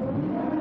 Amen.